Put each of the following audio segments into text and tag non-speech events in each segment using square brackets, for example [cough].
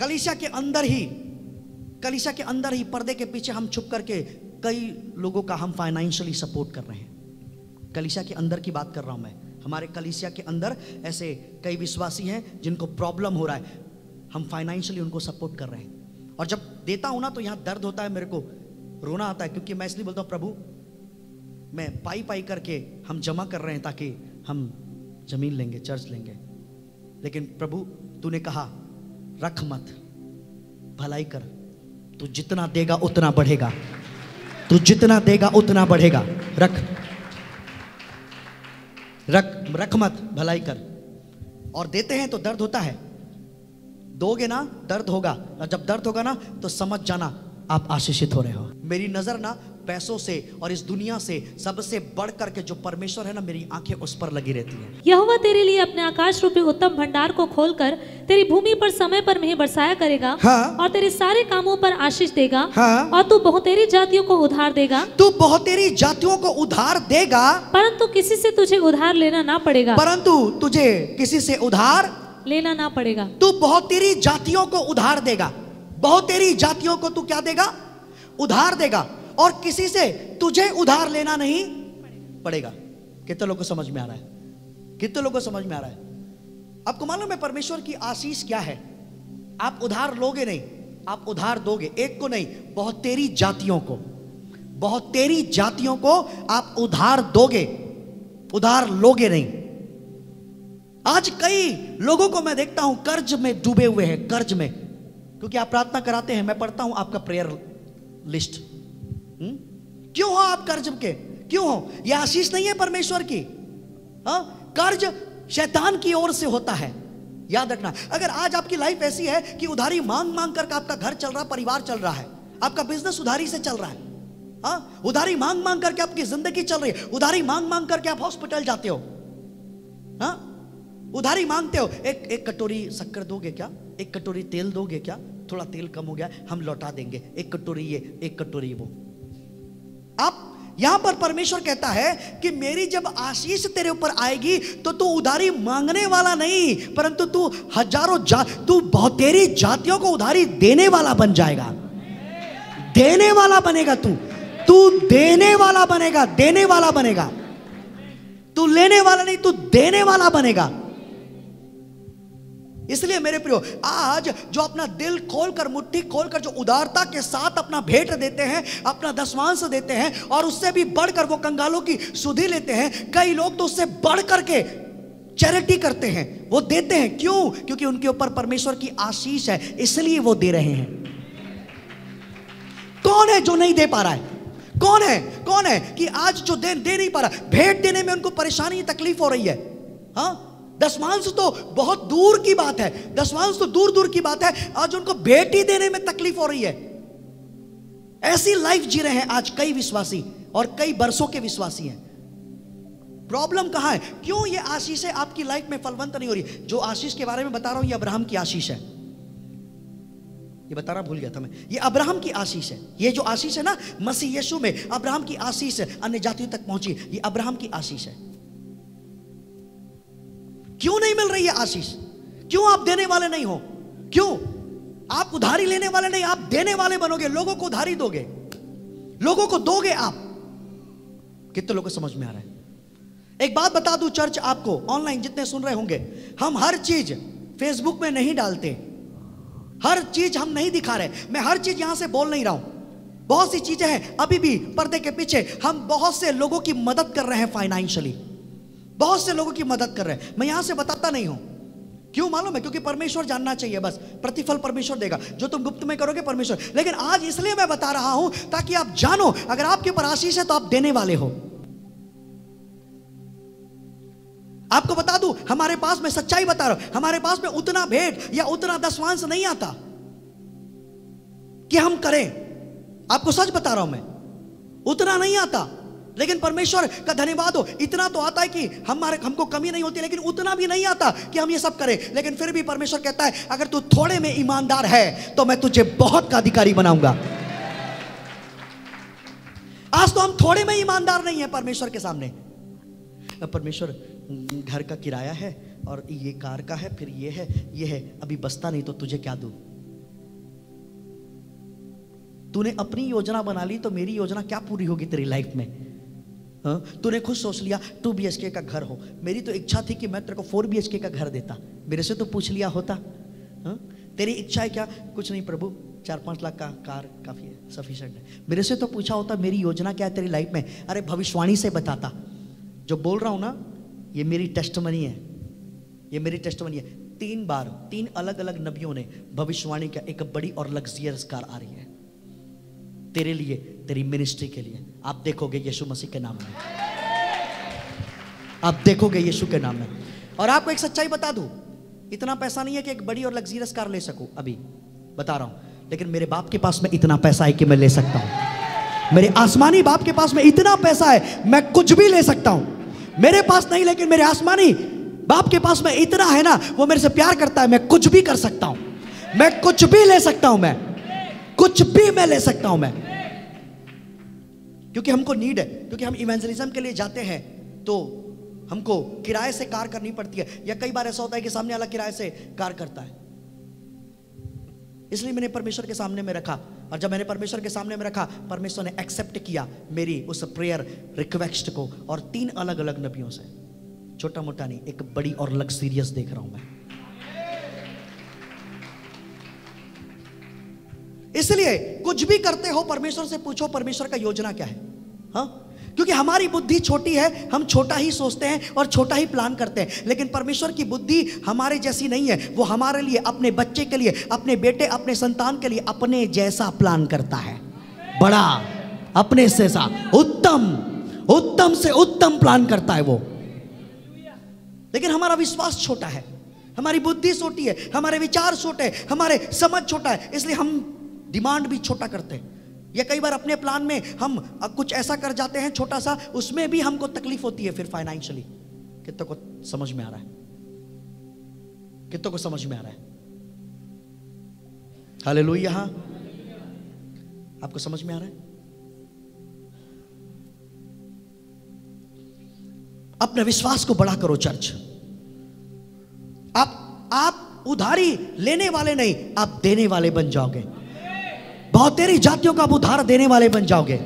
कलिसिया के अंदर ही कलिशा के अंदर ही पर्दे के पीछे हम छुप करके कई लोगों का हम फाइनेंशियली सपोर्ट कर रहे हैं। कलिशा के अंदर की बात कर रहा हूँ मैं। हमारे कलिसिया के अंदर ऐसे कई विश्वासी हैं जिनको प्रॉब्लम हो रहा है। हम फाइनेंशियली उनको सपोर्ट कर रहे हैं। और जब देता हूँ ना तो यहाँ दर्द होता है मेरे को। रोना आता है, क्योंकि मैं इसलिए बोलता हूँ, प्रभु, मैं पाई पाई करके हम जमा कर रहे हैं ताकि हम ज़मीन लेंगे, चर्च लेंगे। लेकिन प्रभु, तूने कहा रख मत। भलाई कर। तू जितना देगा, उतना बढ़ेगा। तू जितना देगा, उतना बढ़ेगा। रख। रख रख मत, भलाई कर। और देते हैं तो दर्द होता है। दोगे ना, दर्द होगा। और जब दर्द होगा ना तो समझ जाना, आप आशीषित हो रहे हो। मेरी नज़र ना पैसों से और इस दुनिया से सबसे बढ़ करके जो परमेश्वर है ना मेरी आँखें उस पर लगी रहती हैं। यहोवा तेरे लिए अपने आकाश रूपी उत्तम भंडार को खोलकर तेरी भूमि पर समय पर मेह बरसाया करेगा हाँ। और तेरे सारे कामों पर आशीष देगा हाँ। और तू बहुतेरी जातियों को उधार देगा। तू बहुतेरी जातियों को उधार देगा। परंतु किसी से तुझे उधार लेना ना पड़ेगा। परंतु तुझे किसी से उधार लेना ना पड़ेगा। तू बहुतेरी जातियों को उधार देगा। बहुतेरी जातियों को तू क्या देगा? उधार देगा। और किसी से तुझे उधार लेना नहीं पड़ेगा। कितने लोगों को समझ में आ रहा है? कितने लोगों को समझ में आ रहा है? आपको मालूम है परमेश्वर की आशीष क्या है? आप उधार लोगे नहीं, आप उधार दोगे। एक को नहीं, बहुत तेरी जातियों को। बहुत तेरी जातियों को आप उधार दोगे, उधार लोगे नहीं। आज कई लोगों को मैं देखता हूँ, कर्ज में डूबे हुए हैं, कर्ज में। क्योंकि आप प्रार्थना कराते हैं, मैं पढ़ता हूँ आपका प्रेयर लिस्ट हम्म? क्यों हो आप कर्ज के? क्यों हो? यह आशीष नहीं है परमेश्वर की। हाँ? कर्ज शैतान की ओर से होता है। याद रखना, अगर आज आपकी लाइफ ऐसी है कि उधारी मांग मांग करके आपका घर चल रहा है परिवार चल रहा है, आपका बिज़नेस उधारी से चल रहा है हाँ? उधारी मांग मांग करके आपकी ज़िंदगी चल रही है, उधारी मांग मांग करके आप हॉस्पिटल जाते हो हाँ? उधारी मांगते हो, एक एक कटोरी शक्कर दोगे क्या? एक कटोरी तेल दोगे क्या? थोड़ा तेल कम हो गया, हम लौटा देंगे, एक कटोरी ये, एक कटोरी वो। आप यहाँ पर परमेश्वर कहता है कि मेरी जब आशीष तेरे ऊपर आएगी तो तू उधारी मांगने वाला नहीं, परंतु तू हज़ारों जा, तू बहुतेरी जातियों को उधारी देने वाला बन जाएगा। देने वाला बनेगा तू। तू देने वाला बनेगा, देने वाला बनेगा। तू लेने वाला नहीं, तू देने वाला बनेगा। इसलिए मेरे प्रियो, आज जो अपना दिल खोलकर, मुट्ठी खोलकर, जो उदारता के साथ अपना भेंट देते हैं, अपना दसवांश देते हैं, और उससे भी बढ़कर वो कंगालों की सुधि लेते हैं, कई लोग तो उससे बढ़ करके चैरिटी करते हैं। वो देते हैं, क्यों? क्योंकि उनके ऊपर परमेश्वर की आशीष है, इसलिए वो दे रहे हैं। कौन है जो नहीं दे पा रहा है? कौन है? कौन है कि आज जो दे दे नहीं पा रहा? भेंट देने में उनको परेशानी, तकलीफ़ हो रही है। हाँ? दसवांश तो बहुत दूर की बात है। दसवांश तो दूर दूर की बात है। आज उनको बेटी देने में तकलीफ़ हो रही है। ऐसी लाइफ जी रहे हैं आज कई विश्वासी और कई बरसों के विश्वासी हैं। प्रॉब्लम कहाँ है? क्यों ये आशीष है? आपकी लाइफ में फलवंत नहीं हो रही। जो आशीष के बारे में बता रहा हूँ, ये अब्राहम की आशीष है। ये बता रहा, भूल गया था मैं। ये अब्राहम की आशीष है। ये जो आशीष है ना, मसीह यीशु में अब्राहम की आशीष अन्य जातियों तक पहुँची, ये अब्राहम की आशीष है। क्यों नहीं मिल रही है आशीष? क्यों आप देने वाले नहीं हो? क्यों? आप उधारी लेने वाले नहीं, आप देने वाले बनोगे, लोगों को उधारी दोगे। लोगों को दोगे आप। कितने लोगों को समझ में आ रहा है? एक बात बता दूँ चर्च आपको, ऑनलाइन जितने सुन रहे होंगे, हम हर चीज़ फेसबुक में नहीं डालते। हर चीज़ हम नहीं दिखा रहे। मैं हर चीज़ यहाँ से बोल नहीं रहा हूँ। बहुत सी चीज़ें हैं, अभी भी पर्दे के पीछे हम बहुत से लोगों की मदद कर रहे हैं फाइनेंशियली बहुत से लोगों की मदद कर रहे हैं। मैं यहाँ से बताता नहीं हूँ। क्यों मालूम है? क्योंकि परमेश्वर जानना चाहिए बस। प्रतिफल परमेश्वर देगा। जो तुम गुप्त में करोगे, परमेश्वर। लेकिन आज इसलिए मैं बता रहा हूँ ताकि आप जानो, अगर आपके ऊपर आशीष है तो आप देने वाले हो। आपको बता दूँ, हमारे पास में सच्चाई बता रहा हूँ। हमारे पास में उतना भेंट या उतना दसवांश नहीं आता कि हम करें। आपको सच बता रहा हूँ मैं। उतना नहीं आता। लेकिन परमेश्वर का धन्यवाद हो। इतना तो आता है कि हमारे, हमको कमी नहीं होती, लेकिन उतना भी नहीं आता कि हम ये सब करें। लेकिन फिर भी परमेश्वर कहता है, अगर तू थोड़े में ईमानदार है तो मैं तुझे बहुत का अधिकारी बनाऊँगा। आज तो हम थोड़े में ईमानदार नहीं है परमेश्वर के सामने। परमेश्वर, घर का किराया है और ये कार का है, फिर ये है ये है। अभी बसता नहीं तो तुझे क्या दू? तूने अपनी योजना बना ली तो मेरी योजना क्या पूरी होगी तेरी लाइफ में? हाँ? तूने खुद सोच लिया टू बी का घर हो। मेरी तो इच्छा थी कि मैं तेरे को फोर बी का घर देता। मेरे से तो पूछ लिया होता। हाँ? तेरी इच्छा है क्या? कुछ नहीं प्रभु, चार पाँच लाख का कार काफ़ी है सफिशेंट है। मेरे से तो पूछा होता, मेरी योजना क्या है तेरी लाइफ में? अरे, भविष्यवाणी से बताता। जो बोल रहा हूँ ना, ये मेरी टेस्टमनी है। ये मेरी टेस्टमनी है। तीन बार, तीन अलग अलग नबियों ने भविष्यवाणी का एक बड़ी और लग्जरियस कार आ रही है। तेरे लिए, तेरी मिनिस्ट्री के लिए। आप देखोगे यीशु मसीह के नाम में। आप देखोगे यीशु के नाम में। और आपको एक सच्चाई बता दूँ, इतना पैसा नहीं है कि एक बड़ी और लग्जरियस कार ले सकूँ, अभी। बता रहा हूँ। लेकिन मेरे बाप के पास में इतना पैसा है कि मैं ले सकता हूँ। मेरे आसमानी बाप के पास में इतना पैसा है, मैं कुछ भी ले सकता हूँ। मेरे पास नहीं, लेकिन मेरे आसमानी बाप के पास में इतना है ना, वो मेरे से प्यार करता है, मैं कुछ भी कर सकता हूँ। मैं कुछ भी ले सकता हूँ, मैं। कुछ भी मैं ले सकता हूँ मैं। क्योंकि हमको नीड है। क्योंकि हम इवेंजलिज्म के लिए जाते हैं तो हमको किराए से कार करनी पड़ती है। या कई बार ऐसा होता है कि सामने वाला किराए से कार करता है। इसलिए मैंने परमेश्वर के सामने में रखा। और जब मैंने परमेश्वर के सामने में रखा, परमेश्वर ने एक्सेप्ट किया मेरी उस प्रेयर रिक्वेस्ट को। और तीन अलग अलग नबियों से। छोटा मोटा नहीं, एक बड़ी और लग्जरियस देख रहा हूँ मैं। इसलिए कुछ भी करते हो, परमेश्वर से पूछो, परमेश्वर का योजना क्या है? हाँ? क्योंकि हमारी बुद्धि छोटी है, हम छोटा ही सोचते हैं और छोटा ही प्लान करते हैं। लेकिन परमेश्वर की बुद्धि हमारे जैसी नहीं है। वो हमारे लिए, अपने बच्चे के लिए, अपने बेटे, अपने संतान के लिए अपने जैसा प्लान करता है। बड़ा, अपने से सा, उत्तम उत्तम से उत्तम प्लान करता है वो। लेकिन हमारा विश्वास छोटा है। हमारी बुद्धि छोटी है, हमारे विचार छोटे हमारे समझ छोटा है। इसलिए हम डिमांड भी छोटा करते हैं। या कई बार अपने प्लान में हम कुछ ऐसा कर जाते हैं छोटा सा, उसमें भी हमको तकलीफ़ होती है फिर फाइनेंशियली कितों को समझ में आ रहा है? कितों को समझ में आ रहा है? हाले लुई यहाँ आपको समझ में आ रहा है? अपने विश्वास को बड़ा करो चर्च। आप आप उधारी लेने वाले नहीं, आप देने वाले बन जाओगे। बहुत तेरी जातियों का उधार देने वाले बन जाओगे।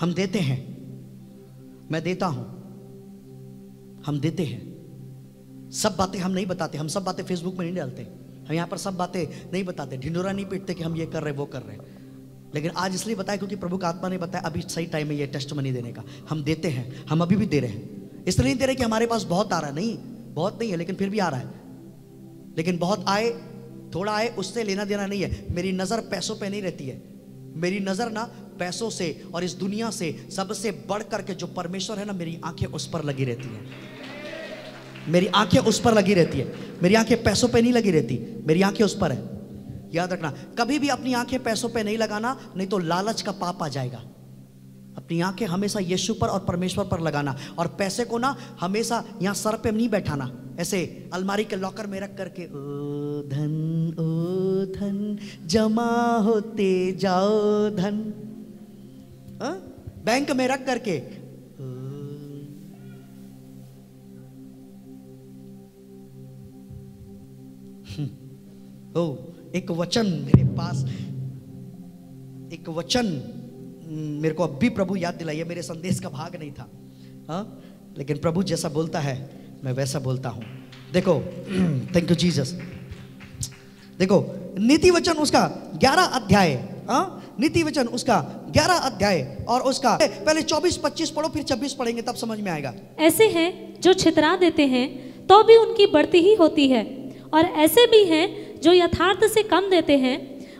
हम देते हैं। मैं देता हूँ। हम देते हैं। सब बातें हम नहीं बताते। हम सब बातें फेसबुक में नहीं डालते। हम यहाँ पर सब बातें नहीं बताते। ढिंडोरा नहीं पीटते कि हम ये कर रहे, वो कर रहे। हैं लेकिन आज इसलिए बताया क्योंकि प्रभु का आत्मा ने बताया, अभी सही टाइम है ये टेस्ट मनी देने का। हम देते हैं। हम अभी भी दे रहे हैं। इसलिए नहीं दे रहे कि हमारे पास बहुत आ रहा है। नहीं, बहुत नहीं है, लेकिन फिर भी आ रहा है। लेकिन बहुत आए, थोड़ा आए, उससे लेना देना नहीं है। मेरी नज़र पैसों पे नहीं रहती है। मेरी नज़र ना पैसों से और इस दुनिया से सबसे बढ़ करके जो परमेश्वर है ना, मेरी आँखें उस पर लगी रहती हैं। मेरी आँखें उस पर लगी रहती है। मेरी आँखें पैसों पे नहीं लगी रहती। मेरी आँखें उस पर है। याद रखना, कभी भी अपनी आँखें पैसों पे नहीं लगाना, नहीं तो लालच का पाप आ जाएगा। अपनी आँखें हमेशा यीशु पर और परमेश्वर पर लगाना और पैसे को ना हमेशा यहाँ सर पे नहीं बैठाना। ऐसे अलमारी के लॉकर में रख करके, ओ धन ओ धन, जमा होते जाओ धन। आ? बैंक में रख करके, [laughs] ओ एक वचन मेरे पास, एक वचन मेरे को अब भी प्रभु याद दिलाइए, मेरे संदेश का भाग नहीं था। हाँ? लेकिन प्रभु जैसा बोलता है मैं वैसा बोलता हूँ। देखो थैंक यू जीसस देखो नीति वचन उसका ग्यारह अध्याय हाँ? नीति वचन उसका ग्यारह अध्याय और उसका पहले चौबीस पच्चीस पढ़ो फिर छब्बीस पढ़ेंगे तब समझ में आएगा। ऐसे हैं जो छितरा देते हैं तो भी उनकी बढ़ती ही होती है। और ऐसे भी हैं जो यथार्थ से कम देते हैं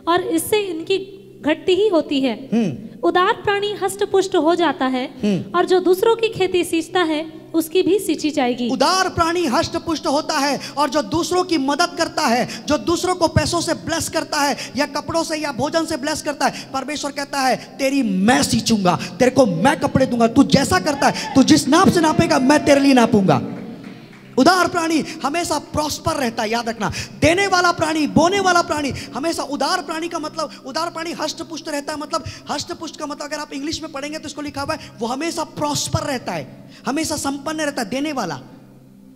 और इससे इनकी घटती ही होती है। हम्म। उदार प्राणी हष्ट पुष्ट हो जाता है हम्म। और जो दूसरों की खेती सींचता है उसकी भी सींची जाएगी उदार प्राणी हष्ट पुष्ट होता है और जो दूसरों की मदद करता है जो दूसरों को पैसों से ब्लेस करता है या कपड़ों से या भोजन से ब्लेस करता है परमेश्वर कहता है तेरी मैं सींचूँगा तेरे को मैं कपड़े दूँगा तू जैसा करता है तू जिस नाप से नापेगा मैं तेरे लिए नापूँगा उदार प्राणी हमेशा प्रॉस्पर रहता है याद रखना। देने वाला प्राणी बोने वाला प्राणी हमेशा उदार प्राणी का मतलब उदार प्राणी हष्ट पुष्ट रहता है मतलब हष्ट पुष्ट का मतलब अगर आप इंग्लिश में पढ़ेंगे तो इसको लिखा हुआ है वो हमेशा प्रॉस्पर रहता है हमेशा संपन्न रहता है देने वाला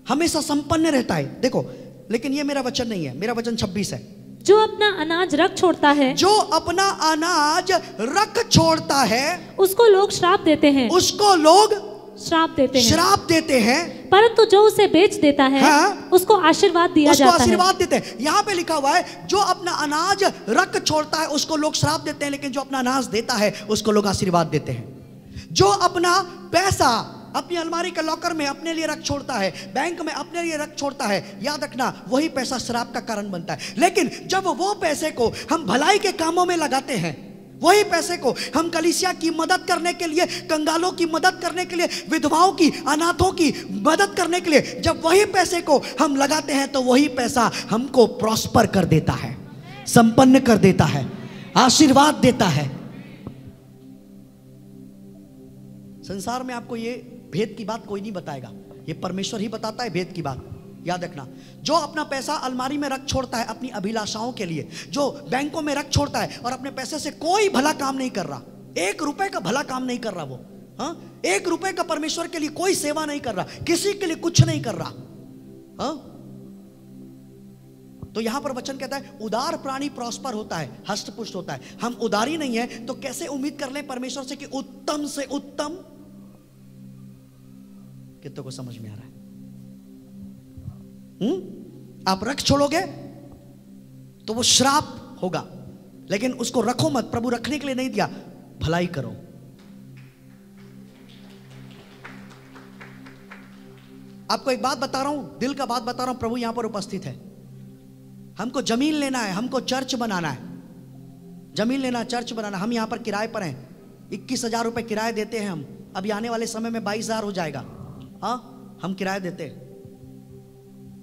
हमेशा संपन्न रहता है। देखो लेकिन ये मेरा वचन नहीं है मेरा वचन छब्बीस है। जो अपना अनाज रख छोड़ता है जो अपना अनाज रख छोड़ता है उसको लोग श्राप देते हैं। उसको लोग श्राप देते हैं। श्राप देते हैं। परंतु जो उसे बेच देता है हाँ। उसको आशीर्वाद दिया उसको जाता है। आशीर्वाद देते हैं। यहाँ पे लिखा हुआ है जो अपना अनाज रख छोड़ता है उसको लोग श्राप देते हैं लेकिन जो अपना अनाज देता है उसको लोग आशीर्वाद देते हैं। जो अपना पैसा अपनी अलमारी के लॉकर में अपने लिए रख छोड़ता है बैंक में अपने लिए रख छोड़ता है याद रखना वही पैसा श्राप का कारण बनता है। लेकिन जब वो पैसे को हम भलाई के कामों में लगाते हैं वही पैसे को हम कलिसिया की मदद करने के लिए, कंगालों की मदद करने के लिए, विधवाओं की, अनाथों की मदद करने के लिए, जब वही पैसे को हम लगाते हैं तो वही पैसा हमको प्रॉस्पर कर देता है, संपन्न कर देता है, आशीर्वाद देता है। संसार में आपको ये भेद की बात कोई नहीं बताएगा, ये परमेश्वर ही बताता है भेद की बात। याद रखना, जो अपना पैसा अलमारी में रख छोड़ता है अपनी अभिलाषाओं के लिए, जो बैंकों में रख छोड़ता है और अपने पैसे से कोई भला काम नहीं कर रहा, एक रुपए का भला काम नहीं कर रहा वो हाँ? एक रुपए का परमेश्वर के लिए कोई सेवा नहीं कर रहा, किसी के लिए कुछ नहीं कर रहा हाँ? तो यहाँ पर वचन कहता है, उदार प्राणी प्रॉस्पर होता है, हस्तपुष्ट होता है। हम उदारी नहीं है तो कैसे उम्मीद कर ले परमेश्वर से कि उत्तम से उत्तम? कितों को समझ में आ रहा है? हम्म आप रख छोड़ोगे तो वो श्राप होगा। लेकिन उसको रखो मत, प्रभु रखने के लिए नहीं दिया, भलाई करो। आपको एक बात बता रहा हूँ, दिल का बात बता रहा हूँ, प्रभु यहाँ पर उपस्थित है। हमको ज़मीन लेना है, हमको चर्च बनाना है। ज़मीन लेना, चर्च बनाना, हम यहाँ पर किराए पर हैं। इक्कीस हज़ार रुपए किराए देते हैं हम। अभी आने वाले समय में बाईस हज़ार हो जाएगा। हाँ हम किराया देते हैं।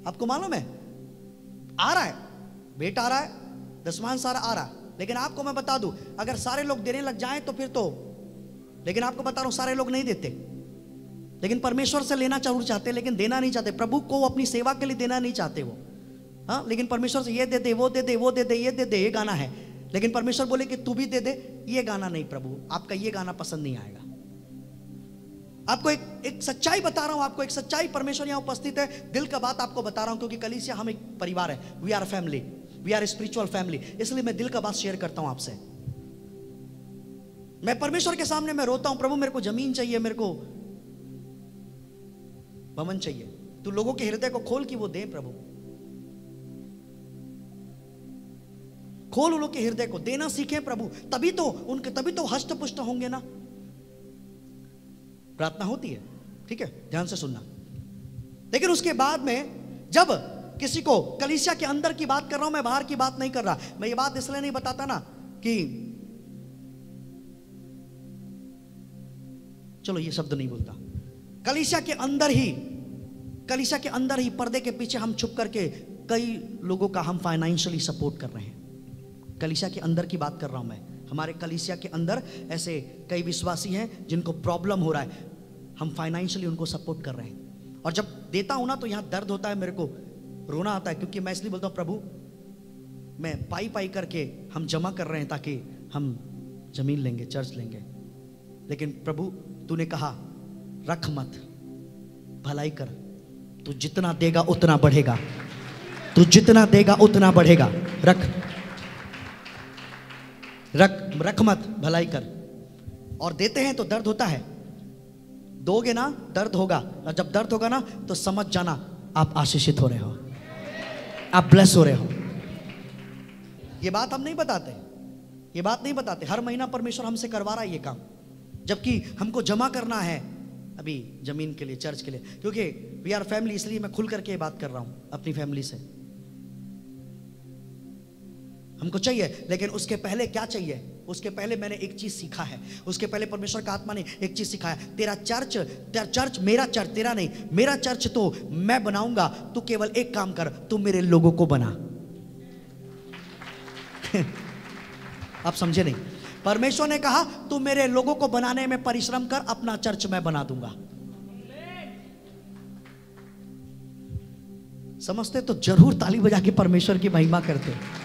आपको मालूम है? आ रहा है। बेट आ रहा है, दसवां सारा आ रहा है। लेकिन आपको मैं बता दूँ, अगर सारे लोग देने लग जाएँ तो फिर तो लेकिन आपको बता रहा हूँ, सारे लोग नहीं देते। लेकिन परमेश्वर से लेना ज़रूर चाहते, लेकिन देना नहीं चाहते। प्रभु को अपनी सेवा के लिए देना नहीं चाहते वो। हाँ लेकिन परमेश्वर से ये दे दे, वो दे दे, वो दे दे, ये दे दे, ये गाना है। लेकिन परमेश्वर बोले कि तू भी दे दे, ये गाना नहीं प्रभु, आपका ये गाना पसंद नहीं आएगा। आपको एक एक सच्चाई बता रहा हूँ, आपको एक सच्चाई परमेश्वर यहाँ उपस्थित है। दिल का बात आपको बता रहा हूँ, क्योंकि कलीसिया हम एक परिवार है। We are family we are spiritual family इसलिए मैं दिल का बात शेयर करता हूँ आपसे। मैं परमेश्वर के सामने मैं रोता हूँ, प्रभु, मेरे को ज़मीन चाहिए, मेरे को भवन चाहिए। तू लोगों के हृदय को खोल कि वो दे, प्रभु। खोल उन लोग के हृदय को, देना सीखे, प्रभु। तभी तो उनके, तभी तो हष्ट पुष्ट होंगे ना। प्रार्थना होती है, ठीक है? ध्यान से सुनना। लेकिन उसके बाद में, जब किसी को कलिसिया के अंदर की बात कर रहा हूँ, मैं बाहर की बात नहीं कर रहा। मैं ये बात इसलिए नहीं बताता ना कि चलो, ये शब्द नहीं बोलता। कलिसिया के अंदर ही, कलिसिया के अंदर ही पर्दे के पीछे हम छुप करके कई लोगों का हम फाइनेंशियली सपोर्ट कर रहे हैं। कलिसिया के अंदर की बात कर रहा हूँ मैं। हमारे कलिसिया के अंदर ऐसे कई विश्वासी हैं जिनको प्रॉब्लम हो रहा है। हम फाइनेंशियली उनको सपोर्ट कर रहे हैं। और जब देता हूँ ना तो यहाँ दर्द होता है मेरे को, रोना आता है, क्योंकि मैं इसलिए बोलता हूँ, प्रभु, मैं पाई पाई करके हम जमा कर रहे हैं ताकि हम ज़मीन लेंगे, चर्च लेंगे। लेकिन प्रभु, तूने कहा, रख मत, भलाई कर। तू जितना देगा, उतना बढ़ेगा। तू जितना देगा, उतना बढ़ेगा। रख रख रख मत, भलाई कर। और देते हैं तो दर्द होता है। दोगे ना, दर्द होगा। और जब दर्द होगा ना तो समझ जाना, आप आशीषित हो रहे हो। आप ब्लेस हो रहे हो। ये बात हम नहीं बताते। ये बात नहीं बताते। हर महीना परमेश्वर हमसे करवा रहा है ये काम। जबकि हमको जमा करना है अभी ज़मीन के लिए, चर्च के लिए। क्योंकि वी आर फैमिली इसलिए मैं खुल करके बात कर रहा हूँ, अपनी फैमिली से। हमको चाहिए, लेकिन उसके पहले क्या चाहिए? उसके पहले मैंने एक चीज़ सीखा है। उसके पहले परमेश्वर का आत्मा ने एक चीज़ सिखाया तेरा चर्च तेरा चर्च मेरा चर्च, तेरा नहीं, मेरा चर्च तो मैं बनाऊँगा। तू केवल एक काम कर, तू मेरे लोगों को बना। [laughs] आप समझे नहीं? परमेश्वर ने कहा, तू मेरे लोगों को बनाने में परिश्रम कर, अपना चर्च मैं बना दूँगा। समझते तो ज़रूर ताली बजा के परमेश्वर की महिमा करते।